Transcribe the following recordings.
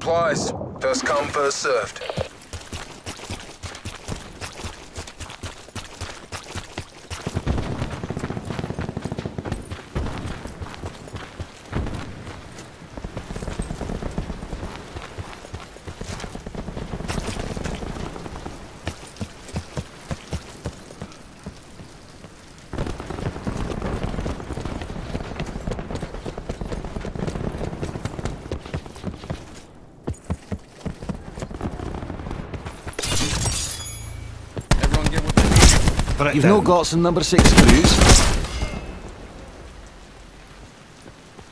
supplies. First come, first served. Need. You've down. not got some number six crews.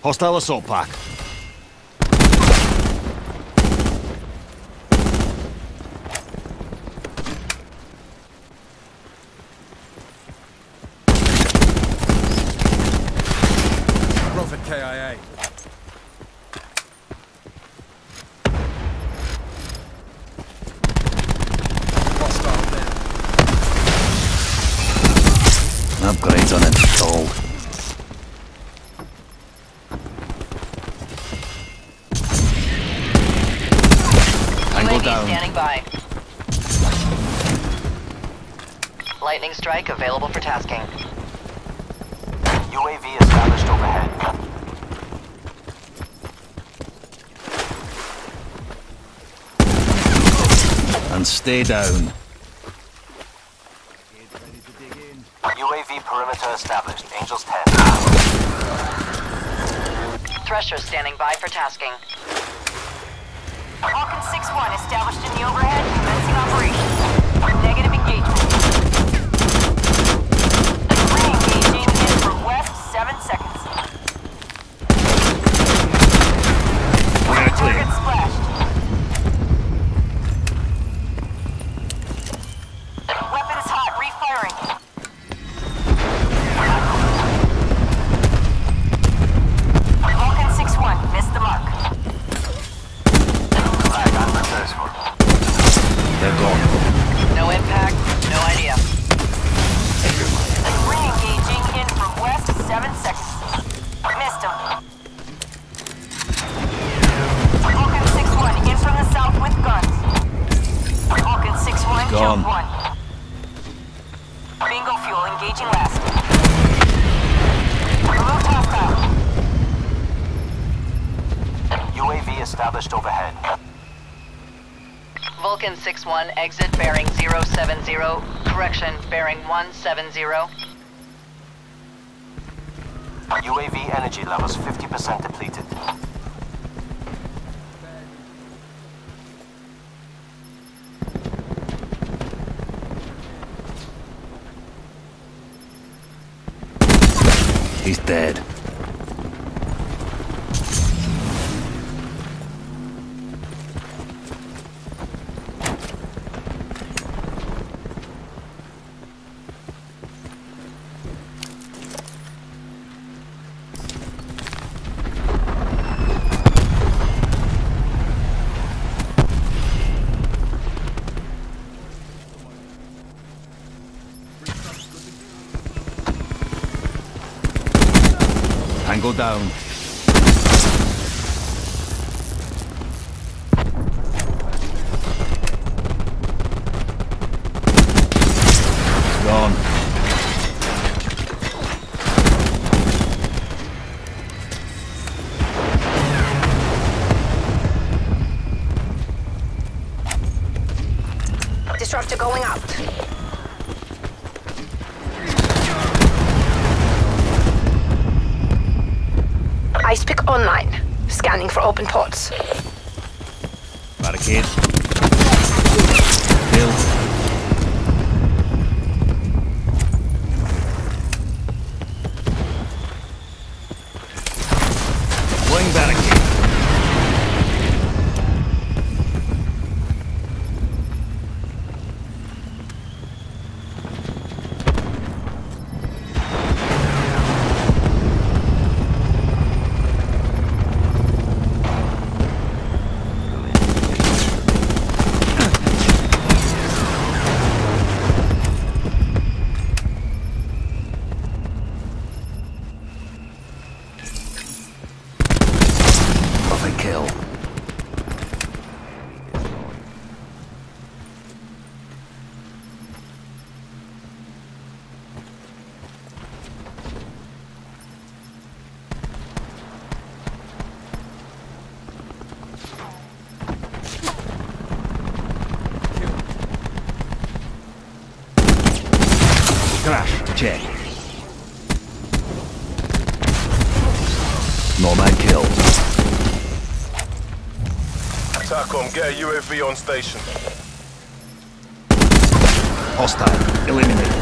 Hostile assault pack. Prophet KIA. Down. standing by. Lightning strike available for tasking. UAV established overhead. And stay down. UAV perimeter established. Angels 10. Thresher standing by for tasking. Falcon 6-1 established in the overhead, Gone. Bingo fuel engaging last. Removed hostile. UAV established overhead. Vulcan 6-1, exit bearing 070. Correction, bearing 170. UAV energy levels 50% depleted. He's dead. Angle down. Disruptor going out. Ice pick online. Scanning for open ports. Barricade. Crash. Check. Nomad killed. TACOM, get a UAV on station. Hostile. Eliminated.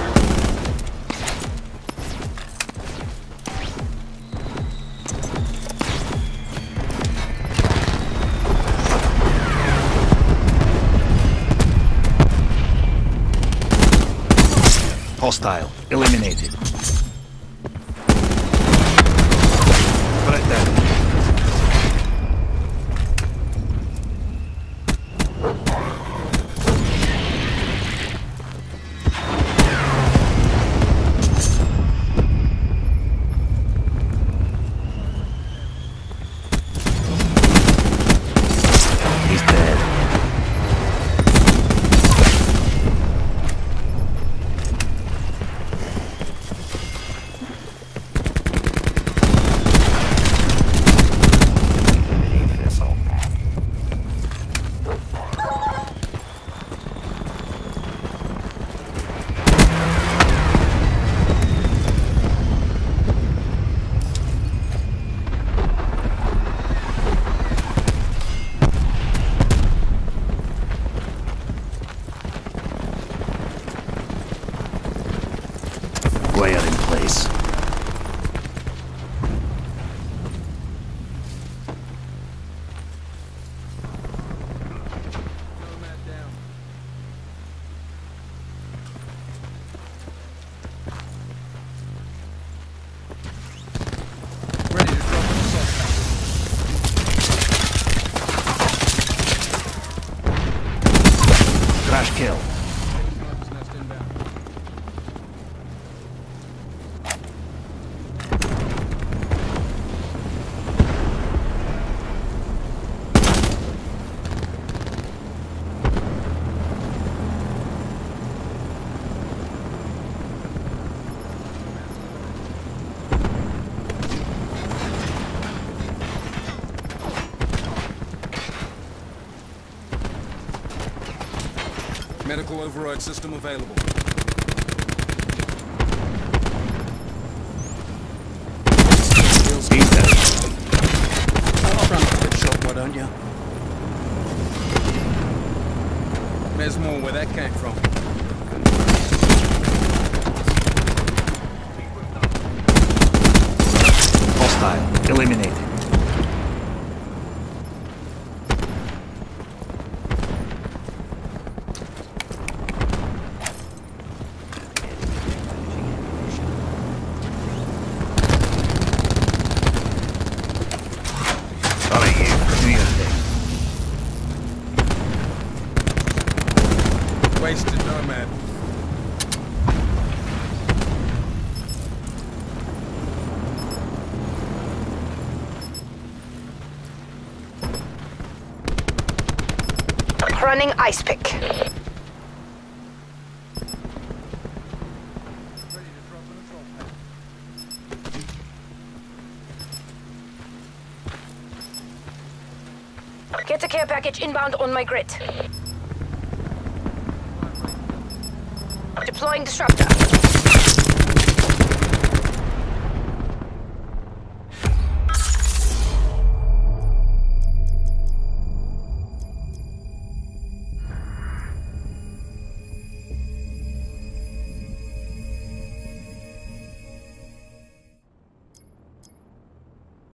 Hostile. Eliminated. Crash kill. Medical override system available. He's dead. Front of the shot, why don't you? There's more where that came from. Hostile. Eliminated. Ice pick. Get a care package inbound on my grid. Deploying disruptor.